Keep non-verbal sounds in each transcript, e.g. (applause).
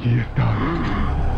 Aqui está.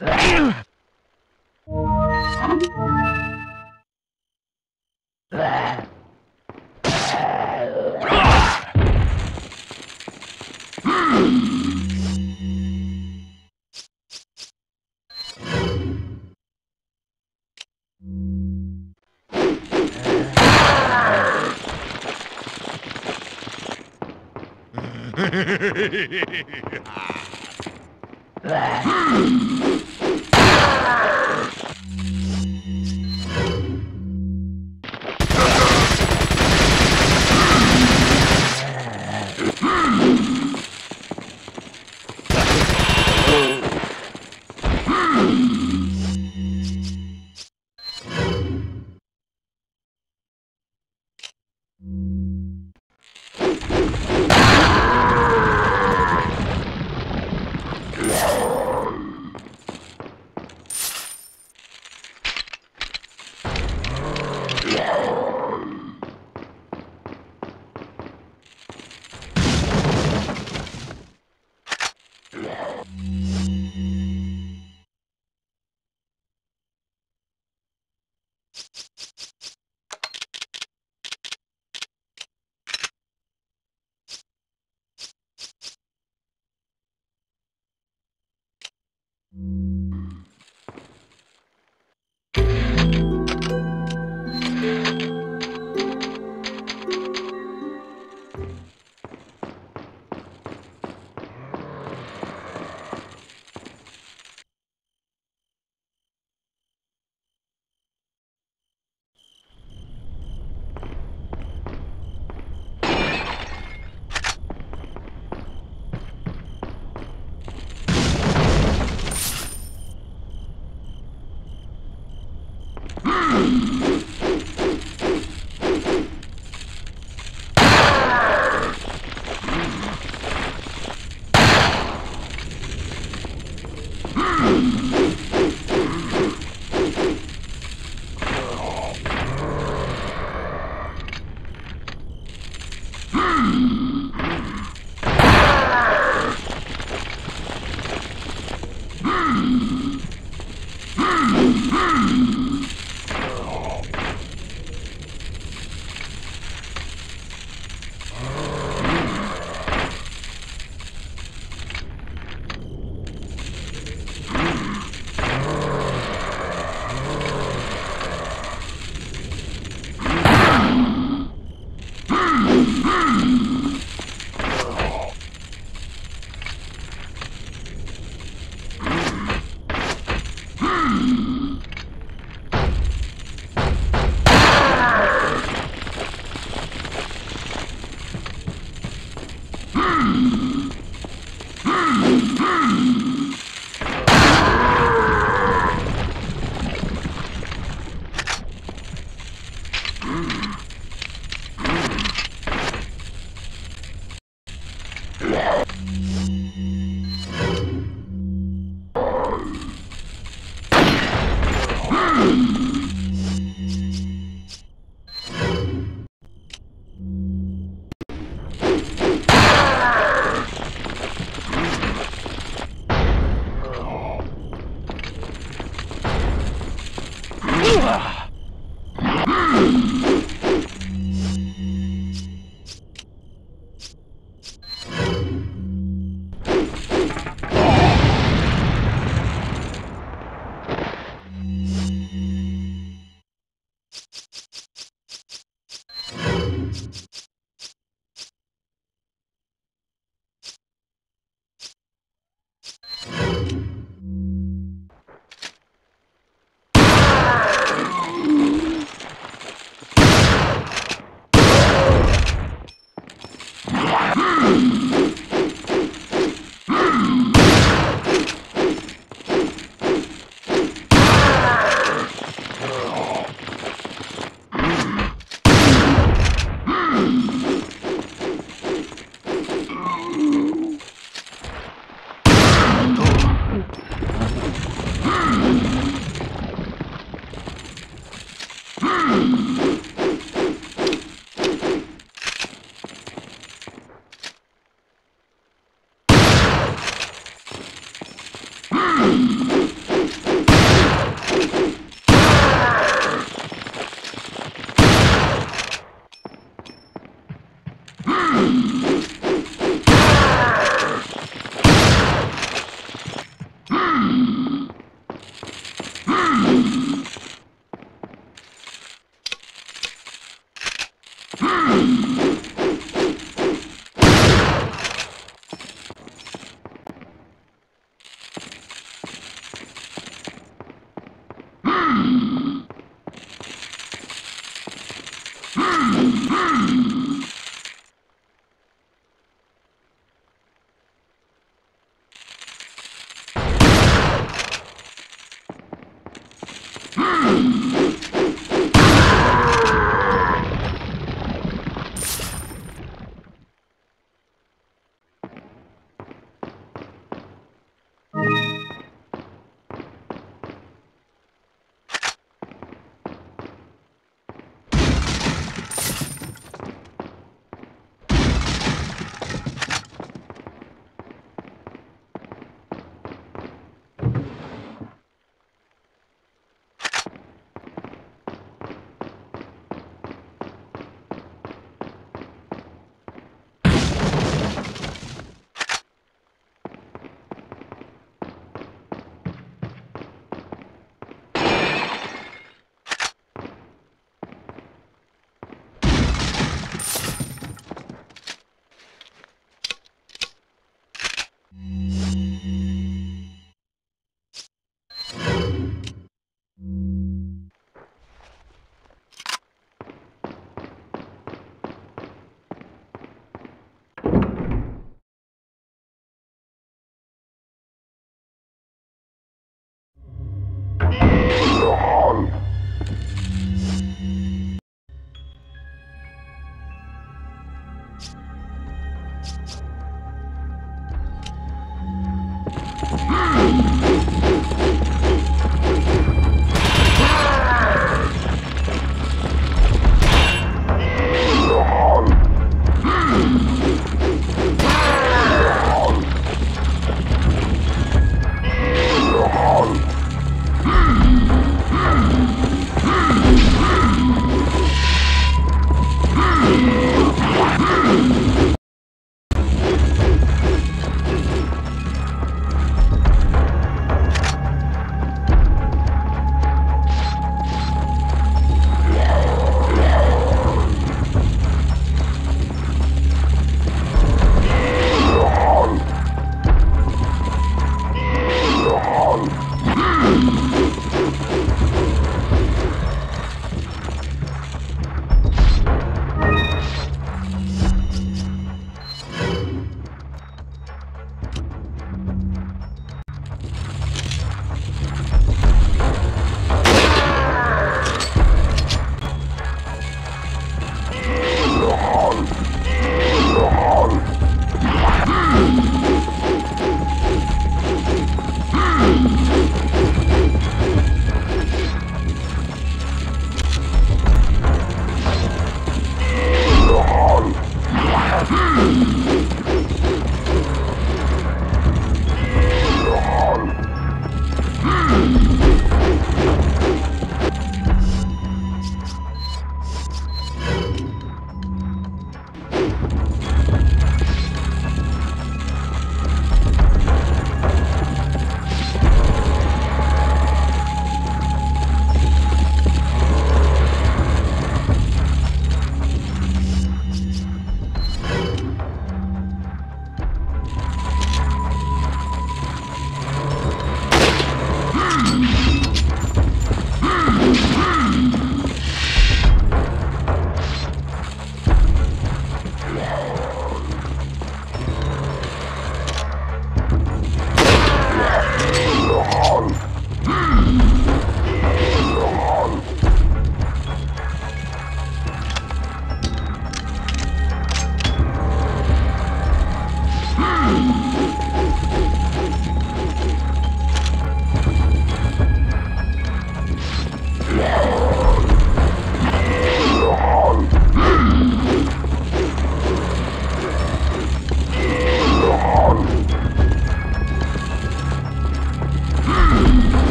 Ha (laughs) (laughs) ha!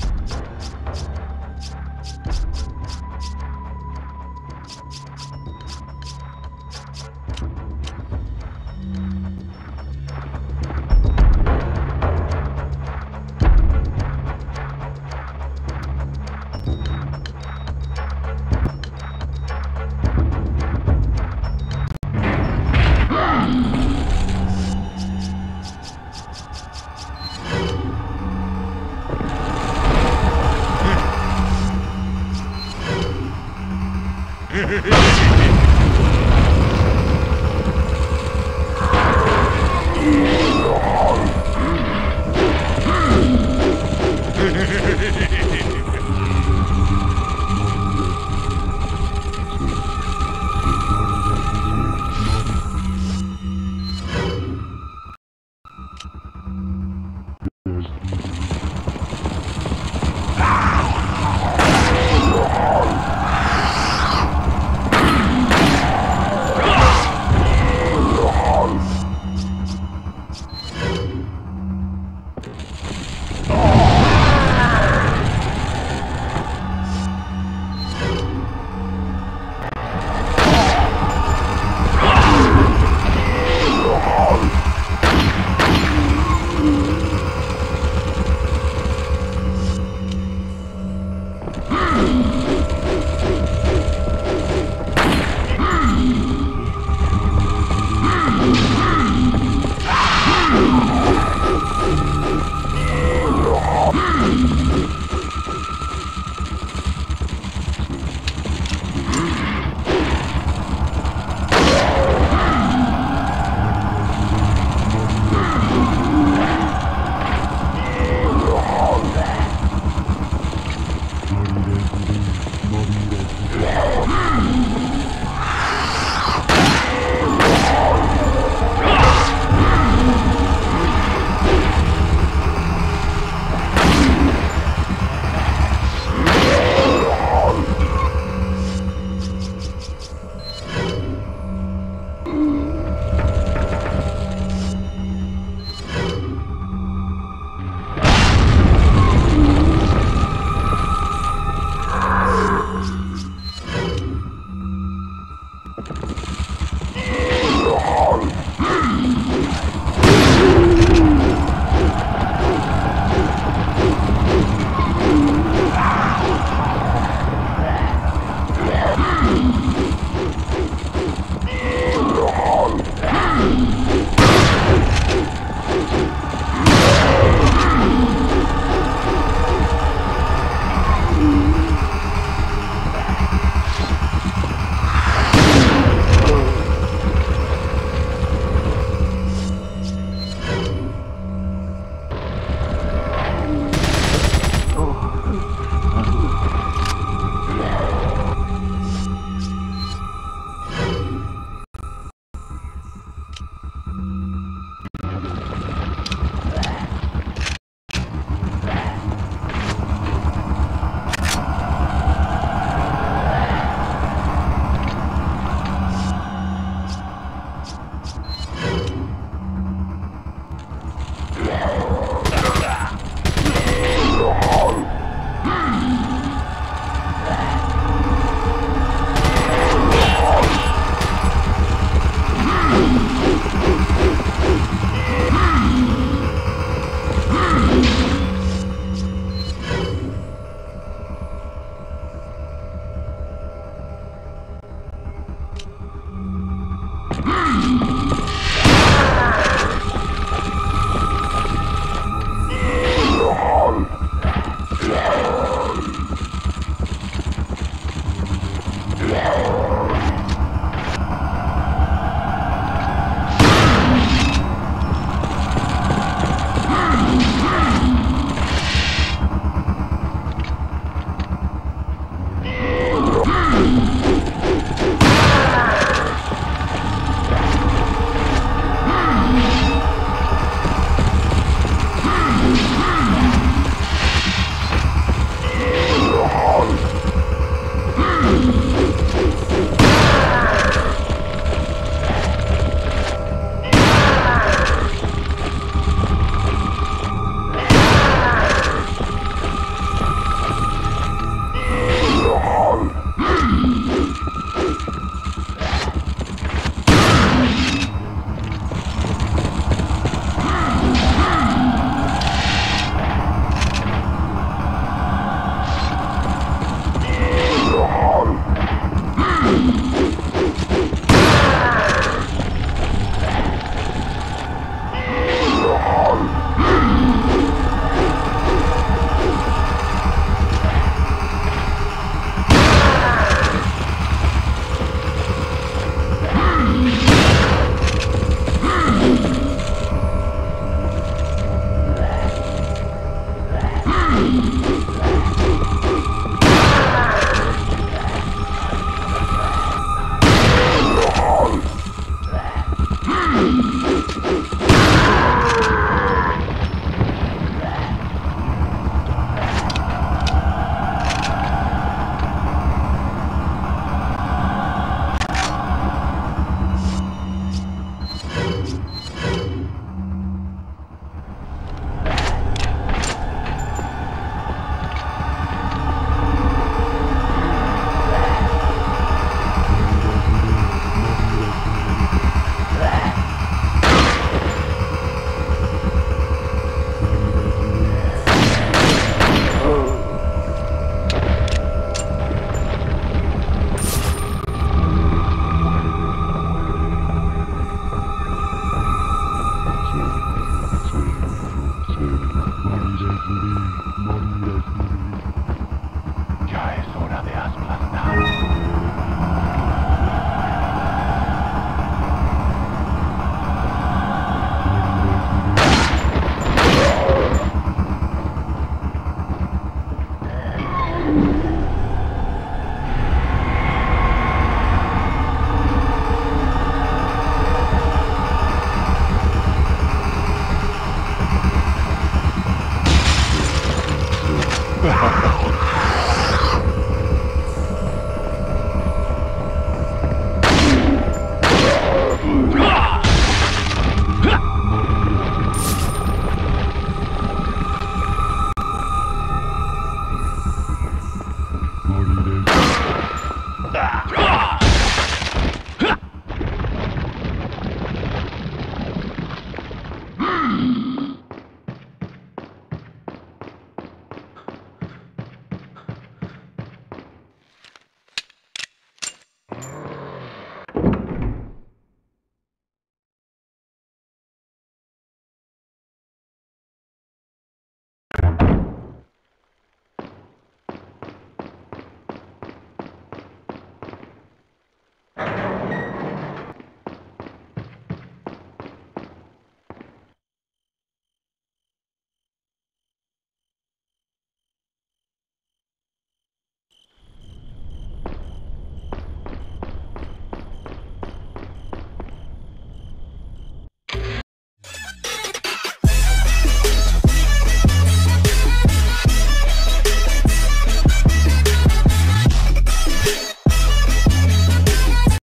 you.